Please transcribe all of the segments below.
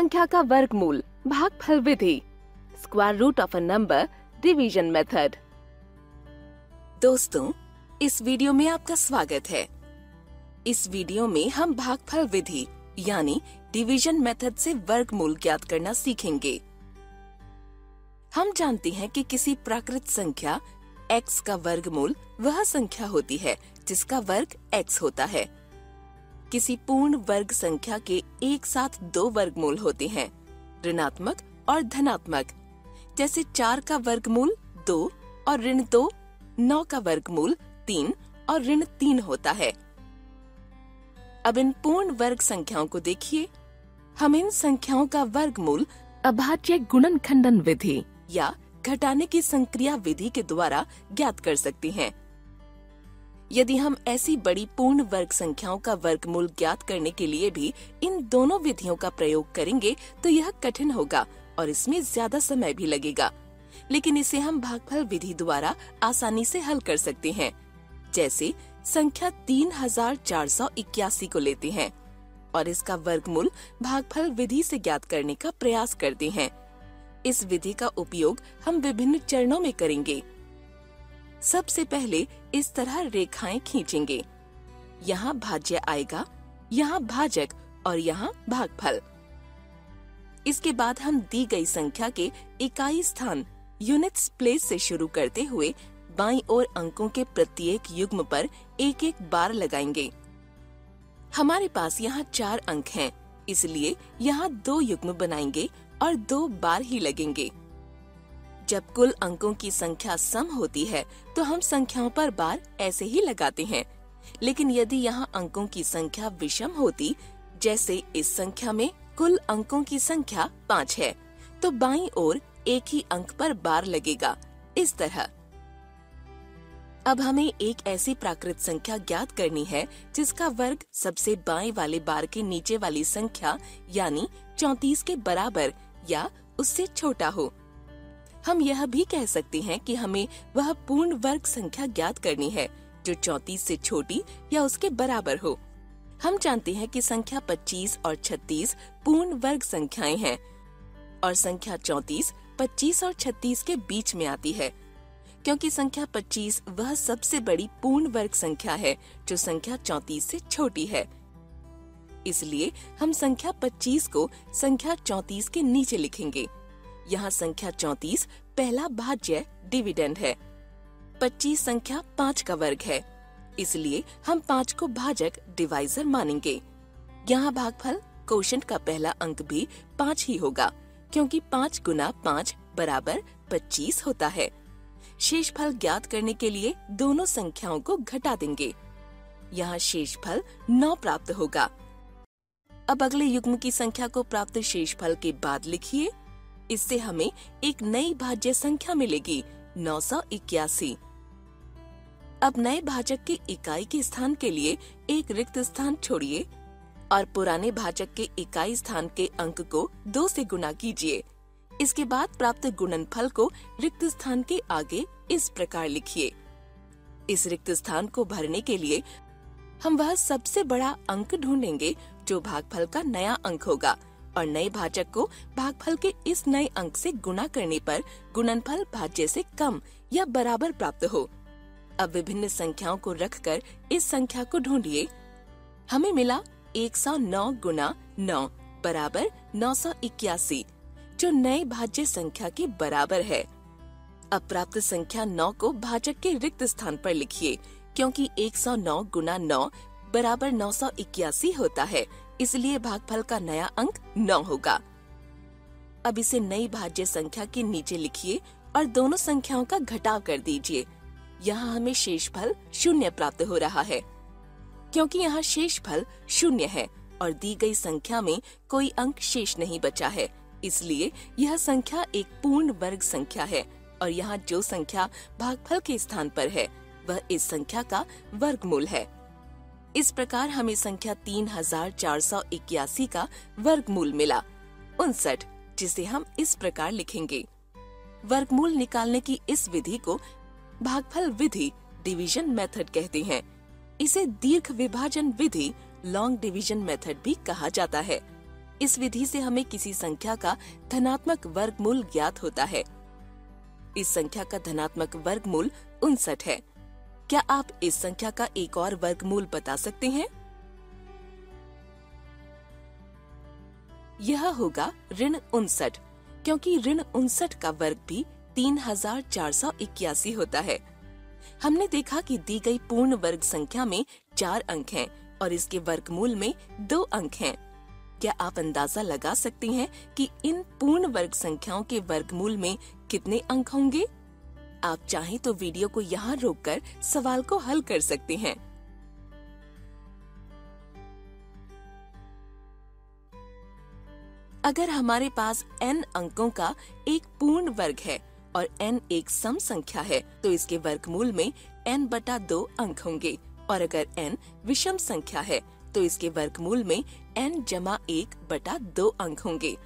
संख्या का वर्गमूल भागफल विधि square root of a number division method दोस्तों, इस वीडियो में आपका स्वागत है। इस वीडियो में हम भागफल विधि यानी डिवीज़न मेथड से वर्गमूल ज्ञात करना सीखेंगे। हम जानते हैं कि किसी प्राकृत संख्या, x का वर्गमूल वह संख्या होती है जिसका वर्ग x होता है। किसी पूर्ण वर्ग संख्या के एक साथ दो वर्गमूल होते हैं, ऋणात्मक और धनात्मक। जैसे चार का वर्गमूल दो और ऋण दो, नौ का वर्गमूल तीन और ऋण तीन होता है। अब इन पूर्ण वर्ग संख्याओं को देखिए। हम इन संख्याओं का वर्गमूल अभाज्य गुणन खंडन विधि या घटाने की संक्रिया विधि के द्वारा ज्ञात कर सकते हैं। यदि हम ऐसी बड़ी पूर्ण वर्ग संख्याओं का वर्गमूल ज्ञात करने के लिए भी इन दोनों विधियों का प्रयोग करेंगे तो यह कठिन होगा और इसमें ज़्यादा समय भी लगेगा। लेकिन इसे हम भागफल विधि द्वारा आसानी से हल कर सकते हैं। जैसे, संख्या तीन हज़ार चार सौ इक्यासी को लेते हैं और इसका वर्गमूल भागफल विधि से ज्ञात करने का प्रयास करते हैं। इस विधि का उपयोग हम विभिन्न चरणों में करेंगे। सबसे पहले इस तरह रेखाएँ खींचेंगे। यहाँ भाज्य आएगा यहाँ भाजक और यहाँ भागफल। इसके बाद हम दी गई संख्या के इकाई स्थान यूनिट्स प्लेस से शुरू करते हुए बाई ओर अंकों के प्रत्येक युग्म पर एक एक बार लगाएँगे। हमारे पास यहाँ चार अंक हैं, इसलिए यहाँ दो युग्म बनाएँगे और दो बार ही लगेंगे। जब कुल अंकों की संख्या सम होती है तो हम संख्याओं पर बार ऐसे ही लगाते हैं। लेकिन यदि यहाँ अंकों की संख्या विषम होती, जैसे इस संख्या में कुल अंकों की संख्या पाँच है तो बाई ओर एक ही अंक पर बार लगेगा। इस तरह। अब हमें एक ऐसी प्राकृत संख्या ज्ञात करनी है, जिसका वर्ग सबसे बाएँ वाले बार के नीचे वाली संख्या, यानी चौतीस के बराबर या उससे छोटा हो। हम यह भी कह सकते हैं कि हमें वह पूर्ण वर्ग संख्या ज्ञात करनी है, जो चौतीस से छोटी या उसके बराबर हो। हम जानते हैं कि संख्या 25 और 36 पूर्ण वर्ग संख्याएँ हैं, और संख्या 34 25 और 36 के बीच में आती है, क्योंकि संख्या 25 वह सबसे बड़ी पूर्ण वर्ग संख्या है, जो संख्या 34 से छोटी है। इसलिए हम संख्या 25 को संख्या 34 के नीचे लिखेंगे। यहाँ संख्या 34 पहला भाज्य डिविडेंड है। 25 संख्या पाँच का वर्ग है। इसलिए हम पाँच को भाजक डिवाइजर मानेंगे। यहाँ भागफल कोशंट का पहला अंक भी पाँच ही होगा, क्योंकि पाँच गुना पाँच बराबर पच्चीस होता है। शेष फल ज्ञात करने के लिए दोनों संख्याओं को घटा देंगे। यहाँ शेष फल नौ प्राप्त होगा। अब अगले युग्म की संख्या को प्राप्त शेष फल के बाद लिखिए। इससे हमें एक नई भाज्य संख्या मिलेगी, नौ सौ इक्यासी। अब नए भाजक के इकाई के स्थान के लिए एक रिक्त स्थान छोड़िए और पुराने भाजक के इकाई स्थान के अंक को दो से गुना कीजिए। इसके बाद प्राप्त गुणनफल को रिक्त स्थान के आगे इस प्रकार लिखिए। इस रिक्त स्थान को भरने के लिए हम वह सबसे बड़ा अंक ढूंढेंगे जो भागफल का नया अंक होगा। और नए भाजक को भागफल के इस नए अंक से गुणा करने पर गुणनफल भाज्य से कम या बराबर प्राप्त हो। अब विभिन्न संख्याओं को रखकर इस संख्या को ढूंढिए। हमें मिला 109 गुना नौ बराबर नौ सौ इक्यासी, जो नए भाज्य संख्या के बराबर है। अब प्राप्त संख्या 9 को भाजक के रिक्त स्थान पर लिखिए, क्योंकि 109 गुना नौ बराबर नौ सौ इक्यासी होता है। इसलिए भागफल का नया अंक नौ होगा। अब इसे नई भाज्य संख्या के नीचे लिखिए और दोनों संख्याओं का घटाव कर दीजिए। यहाँ हमें शेष फल शून्य प्राप्त हो रहा है, क्योंकि यहाँ शेष फल शून्य है और दी गई संख्या में कोई अंक शेष नहीं बचा है, इसलिए यह संख्या एक पूर्ण वर्ग संख्या है और यहाँ जो संख्या भागफल के स्थान पर है, वह इस संख्या का वर्गमूल है। इस प्रकार हमें संख्या तीन हज़ार चार सौ इक्यासी का वर्गमूल मिला, उनसठ, जिसे हम इस प्रकार लिखेंगे। वर्गमूल निकालने की इस विधि को भागफल विधि डिवीज़न मेथड कहते हैं। इसे दीर्घ विभाजन विधि लॉन्ग डिवीज़न मेथड भी कहा जाता है। इस विधि से हमें किसी संख्या का धनात्मक वर्गमूल ज्ञात होता है। इस संख्या का धनात्मक वर्गमूल उनसठ है। क्या आप इस संख्या का एक और वर्गमूल बता सकते हैं? यह होगा ऋण उनसठ, क्योंकि ऋण उनसठ का वर्ग भी तीन हज़ार चार सौ इक्यासी होता है। हमने देखा कि दी गई पूर्ण वर्ग संख्या में चार अंक हैं और इसके वर्गमूल में दो अंक हैं। क्या आप अंदाज़ा लगा सकते हैं कि इन पूर्ण वर्ग संख्याओं के वर्गमूल में कितने अंक होंगे? आप चाहें तो वीडियो को यहाँ रोककर सवाल को हल कर सकते हैं। अगर हमारे पास n अंकों का एक पूर्ण वर्ग है और n एक सम संख्या है तो इसके वर्गमूल में n बटा दो अंक होंगे। और अगर n विषम संख्या है तो इसके वर्गमूल में n जमा एक बटा दो अंक होंगे।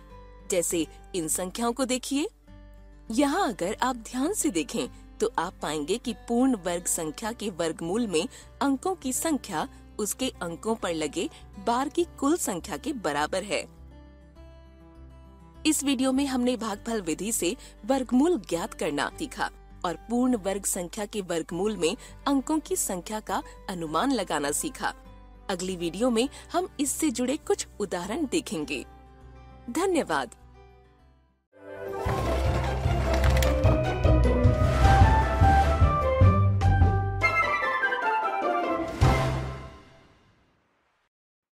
जैसे इन संख्याओं को देखिए। यहाँ अगर आप ध्यान से देखें तो आप पाएँगे कि पूर्ण वर्ग संख्या के वर्गमूल में अंकों की संख्या उसके अंकों पर लगे बार की कुल संख्या के बराबर है। इस वीडियो में हमने भागफल विधि से वर्गमूल ज्ञात करना सीखा और पूर्ण वर्ग संख्या के वर्गमूल में अंकों की संख्या का अनुमान लगाना सीखा। अगली वीडियो में हम इससे जुड़े कुछ उदाहरण देखेंगे। धन्यवाद।